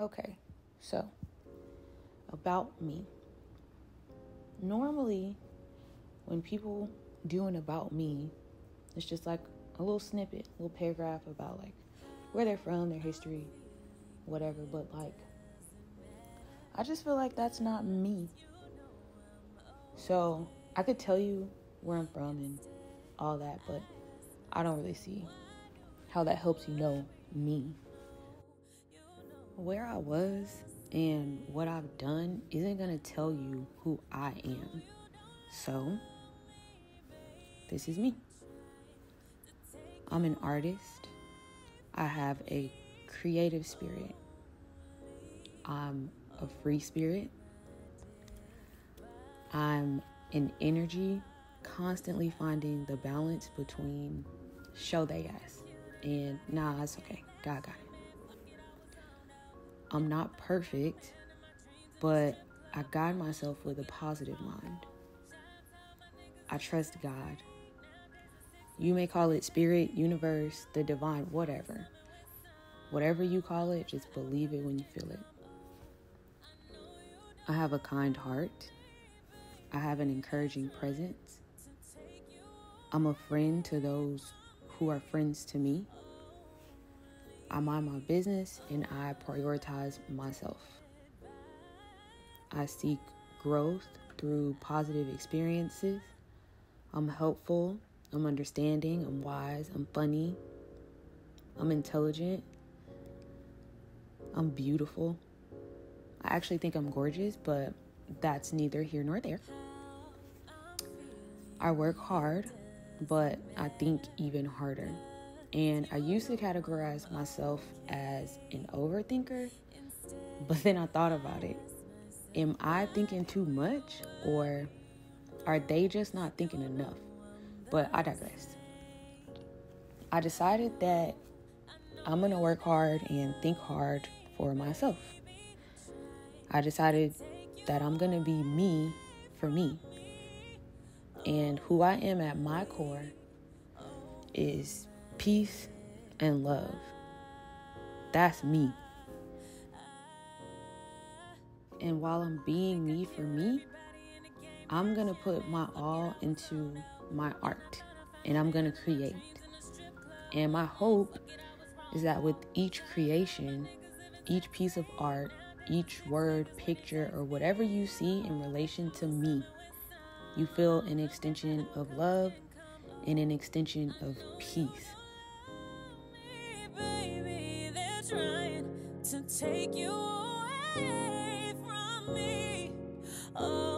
Okay, so about me. Normally, when people do an about me, it's just like a little snippet, a little paragraph about like where they're from, their history, whatever. But like, I just feel like that's not me. So I could tell you where I'm from and all that, but I don't really see how that helps you know me. Where I was and what I've done isn't going to tell you who I am. So, this is me. I'm an artist. I have a creative spirit. I'm a free spirit. I'm an energy constantly finding the balance between show they ass and nah, it's okay. God got it. I'm not perfect, but I guide myself with a positive mind. I trust God. You may call it spirit, universe, the divine, whatever. Whatever you call it, just believe it when you feel it. I have a kind heart. I have an encouraging presence. I'm a friend to those who are friends to me. I mind my business and I prioritize myself. I seek growth through positive experiences. I'm helpful. I'm understanding. I'm wise. I'm funny. I'm intelligent. I'm beautiful. I actually think I'm gorgeous, but that's neither here nor there. I work hard but I think even harder. And I used to categorize myself as an overthinker, but then I thought about it. Am I thinking too much, or are they just not thinking enough? But I digress. I decided that I'm gonna work hard and think hard for myself. I decided that I'm gonna be me for me. And who I am at my core is peace and love. That's me. And while I'm being me for me, I'm going to put my all into my art and I'm going to create. And my hope is that with each creation, each piece of art, each word, picture, or whatever you see in relation to me, you feel an extension of love and an extension of peace. to take you away from me. Oh.